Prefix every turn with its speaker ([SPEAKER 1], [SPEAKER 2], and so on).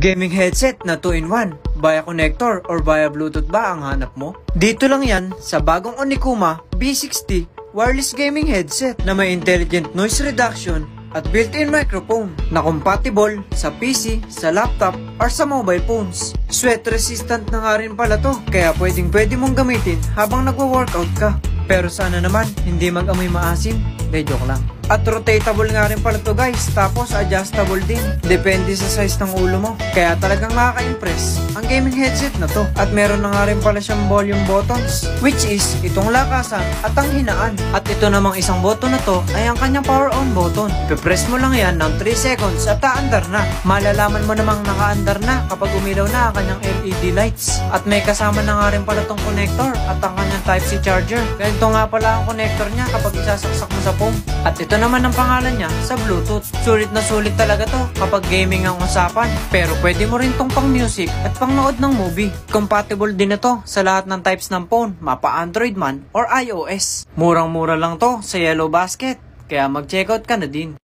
[SPEAKER 1] Gaming headset na 2-in-1, via connector or via Bluetooth ba ang hanap mo? Dito lang yan sa bagong Onikuma B60 wireless gaming headset na may intelligent noise reduction at built-in microphone na compatible sa PC, sa laptop, or sa mobile phones. Sweat resistant na nga rin pala to, kaya pwedeng pwede mong gamitin habang nagwa-workout ka. Pero sana naman, hindi mag-amoy maasim. De joke lang. At rotatable nga rin pala to guys, tapos adjustable din. Depende sa size ng ulo mo. Kaya talagang nakaka-impress ang gaming headset na to. At meron na nga rin pala siyang volume buttons, which is itong lakasan at ang hinaan. At ito namang isang button na to ay ang kanyang power on button. Ipipress mo lang yan ng 3 seconds at aandar na. Malalaman mo namang nakaandar na kapag umilaw na ang kanyang LED lights. At may kasama na nga rin pala tong connector at ang kanyang Type-C charger. Ganito nga pala ang connector niya kapag isasaksak mo sa phone. At ito naman ang pangalan niya sa Bluetooth. Sulit na sulit talaga to kapag gaming ang usapan. Pero pwede mo rin tong pang music at pang nood ng movie. Compatible din na to sa lahat ng types ng phone, mapa Android man or iOS. Murang-mura lang to sa Yellow Basket. Kaya mag-checkout ka na din.